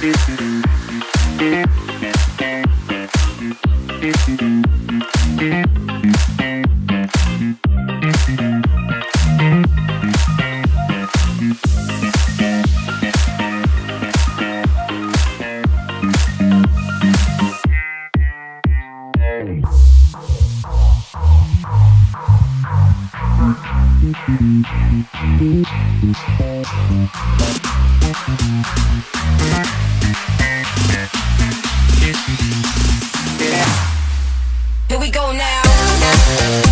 Here go now.